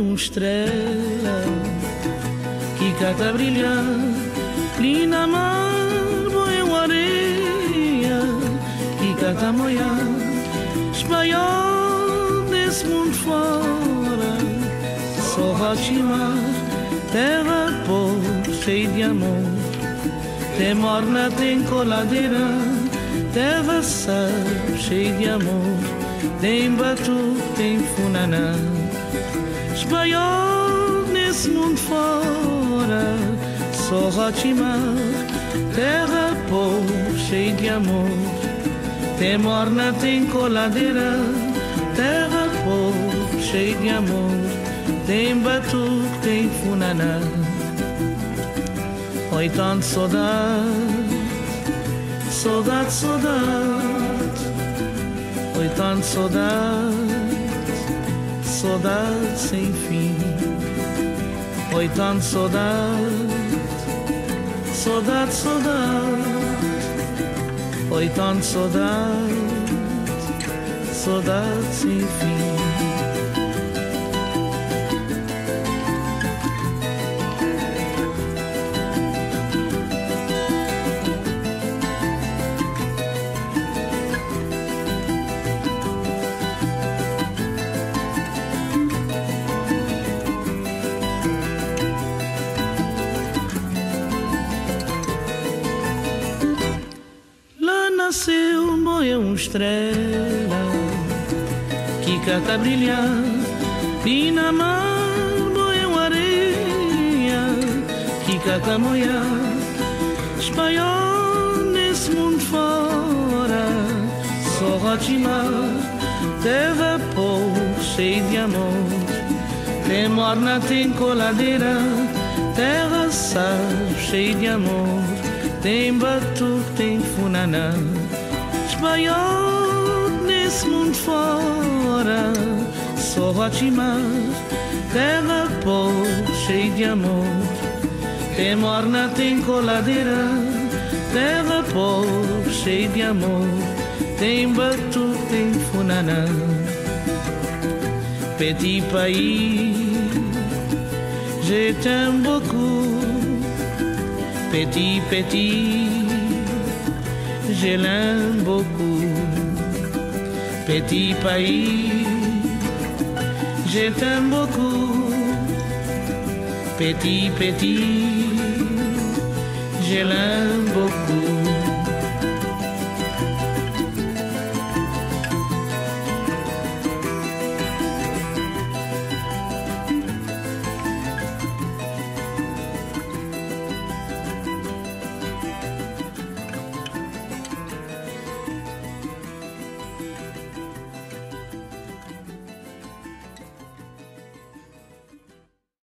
uma estrela que cata brilhar ali na mar, uma areia que cata moiar, espanhol desse mundo fora, só rotimar, terra pobre, cheia de amor, tem morna, tem coladeira, terra sal, cheia de amor, tem batu, tem funaná, espanhol nesse mundo fora, só rotimar, terra pobre, cheia de amor, tem morna, tem coladeira, terra pobre, cheia de amor, tem batu, tem funaná. Oi, tanto saudade, saudade, saudade. Oi, tanto saudade, saudade sem fim. Oi, tanto saudade, saudade, saudade. Oi, tanto saudade, saudade sem fim. Lá nasceu moia uma estrela que cata brilhar. E na mar moia uma areia que cata moiar espanhol nesse mundo fora só rotimar terra pobre cheia de amor. Tem morna tem coladeira terra sal cheia de amor. Tem batu, tem funaná Espanhol nesse mundo fora. Só rotimar Terra pobre, cheia de amor. Tem morna, tem coladeira Terra pobre, cheia de amor. Tem batu, tem funaná. Petit pays Je t'aime beaucoup. Petit, petit, je l'aime beaucoup. Petit pays, je t'aime beaucoup. Petit, petit, je l'aime.